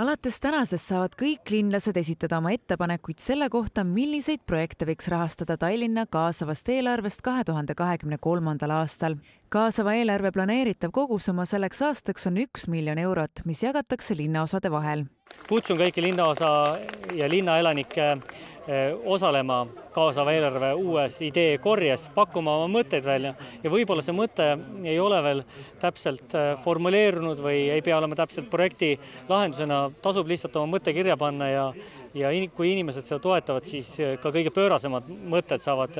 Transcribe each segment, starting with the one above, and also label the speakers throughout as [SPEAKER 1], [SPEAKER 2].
[SPEAKER 1] alates tänasest saavad kõik linlased esitada oma ettepanekuid selle kohta, milliseid projekte võiks rahastada Tallinna kaasavast eelarvest kahe tuhande kahekümne kolmandal aastal. kaasava eelarve planeeritav kogusumma selleks aastaks on üks miljon eurot, mis jagatakse linnaosade vahel.
[SPEAKER 2] kutsun kõiki linnaosa ja linnaelanikke osalema kaasava eelarve uues ideekorjes, pakkuma oma mõtteid välja. Ja võib-olla see mõte ei ole veel täpselt eh, formuleerunud või ei pea olema täpselt projekti lahendusena, tasub lihtsalt oma mõte kirja panna ja ja in, kui inimesed seda toetavad, siis eh, ka kõige pöörasemad mõtted saavad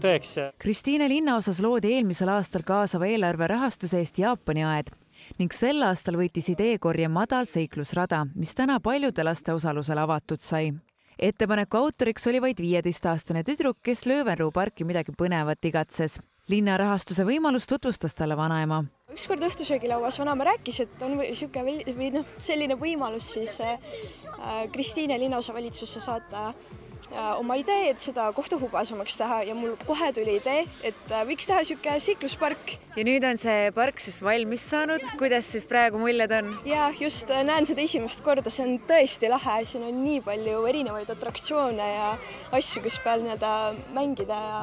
[SPEAKER 2] tõeks.
[SPEAKER 1] Kristiine linnaosas loodi eelmisel aastal kaasava eelarve rahastuse eest Jaapani aed ning sel aastal võitis ideekorje Madal seiklusrada, mis täna paljude laste osalusel avatud sai ettepaneku autoriks oli vaid viieteistaastane tüdruk, kes Löövenruu parki midagi põnevat igatses. linna rahastuse võimalust tutvustas talle vanaema.
[SPEAKER 3] ükskord õhtusöögilauas vanaema rääkis, et on niisugune või noh, selline võimalus siis äh, Kristiine linnaosavalitsusse saata Äh, oma idee, et seda kohta hubasemaks teha ja mul kohe tuli idee, et äh, võiks teha niisugune seikluspark.
[SPEAKER 1] ja nüüd on see park siis valmis saanud, kuidas siis praegu muljed on?
[SPEAKER 3] ja just äh, näen seda esimest korda, see on tõesti lahe, siin on nii palju erinevaid atraktsioone ja asju, kus peal nii-öelda mängida ja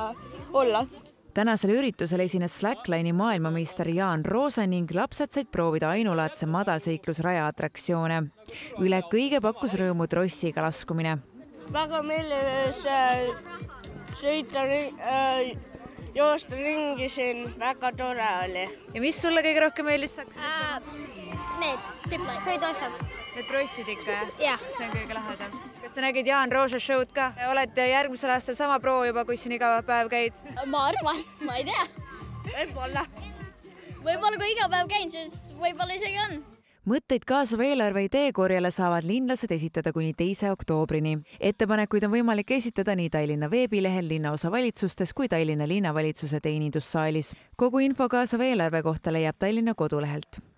[SPEAKER 3] olla
[SPEAKER 1] tänasel üritusel esines Slackline'i maailmameister Jaan Roose ning lapsed said proovida ainulaadse madalseiklusraja atraktsioone. üle kõige pakkus rõõmu trossiga laskumine
[SPEAKER 4] väga meeldis äh, sõita äh,, joosta ringi siin, väga tore oli.
[SPEAKER 1] ja mis sulle kõige rohkem meeldis
[SPEAKER 5] äh,? Need sõiduasjad.
[SPEAKER 1] Need trossid ikka jah?
[SPEAKER 5] jah.
[SPEAKER 1] see on kõige lahedam. kas sa nägid Jaan Roose show'd ka? oled järgmisel aastal sama pro juba, kus siin iga päev käid?
[SPEAKER 5] ma arvan, ma ei tea.
[SPEAKER 4] võib-olla.
[SPEAKER 5] võib-olla kui iga päev käin, siis võib-olla isegi on
[SPEAKER 1] mõtteid kaasava eelarve ideekorjele saavad linlased esitada kuni teise oktoobrini. ettepanekuid on võimalik esitada nii Tallinna veebilehel linnaosavalitsustes kui Tallinna linnavalitsuse teenindussaalis. kogu info kaasava eelarve kohta leiab Tallinna kodulehelt